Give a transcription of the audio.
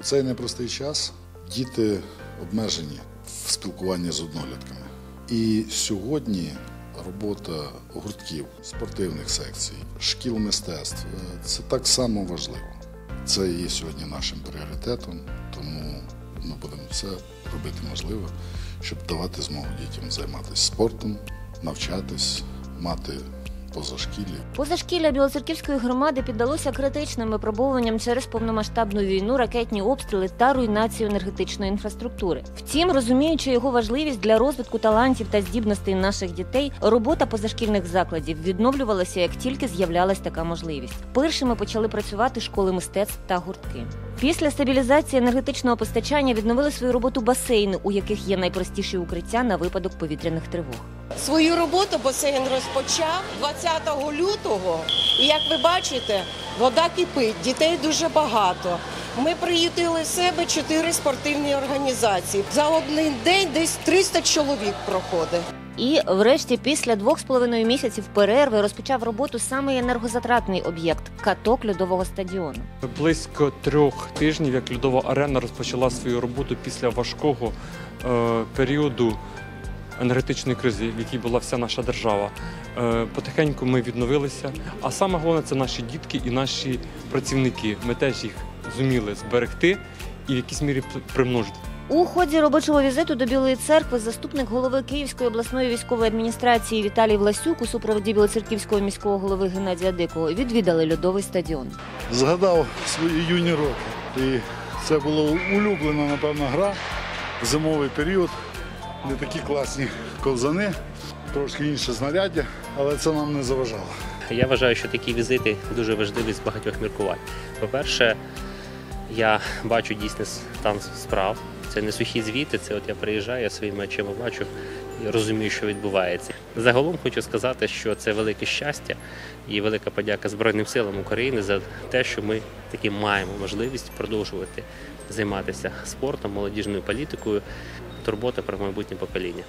У цей непростий час діти обмежені в спілкуванні з однолітками. І сьогодні робота гуртків, спортивних секцій, шкіл мистецтв е, це так само важливо. Це є сьогодні нашим пріоритетом, тому ми будемо все робити можливе, щоб давати змогу дітям займатися спортом, навчатись, мати позашкілля. Позашкілля Білоцерківської громади піддалося критичним випробуванням через повномасштабну війну, ракетні обстріли та руйнацію енергетичної інфраструктури. Втім, розуміючи його важливість для розвитку талантів та здібностей наших дітей, робота позашкільних закладів відновлювалася, як тільки з'являлась така можливість. Першими почали працювати школи мистецтв та гуртки. Після стабілізації енергетичного постачання відновили свою роботу басейни, у яких є найпростіші укриття на випадок повітряних тривог. Свою роботу басейн розпочав 20 лютого. І як ви бачите, вода кипить, дітей дуже багато. Ми приютили себе чотири спортивні організації. За один день десь 300 чоловік проходить. І, врешті, після двох з половиною місяців перерви розпочав роботу самий енергозатратний об'єкт каток льодового стадіону. Близько трьох тижнів, як льодова арена розпочала свою роботу після важкого е, періоду енергетичної кризи, в якій була вся наша держава. Е, потихеньку ми відновилися. А саме головне це наші дітки і наші працівники. Ми теж їх зуміли зберегти і в якійсь мірі примножити. У ході робочого візиту до Білої церкви заступник голови Київської обласної військової адміністрації Віталій Власюк у супроводі Білоцерківського міського голови Геннадія Дикого відвідали льодовий стадіон. Згадав свої юні роки. І це була улюблена, напевно, гра, зимовий період. Не такі класні ковзани, трошки інше знаряддя, але це нам не заважало. Я вважаю, що такі візити дуже важливі з багатьох міркувань. По-перше, я бачу дійсний стан справ. Це не сухі звіти, це от я приїжджаю, я своїми очима бачу і розумію, що відбувається. Загалом хочу сказати, що це велике щастя і велика подяка Збройним силам України за те, що ми таки маємо можливість продовжувати займатися спортом, молодіжною політикою, турбота про майбутнє покоління.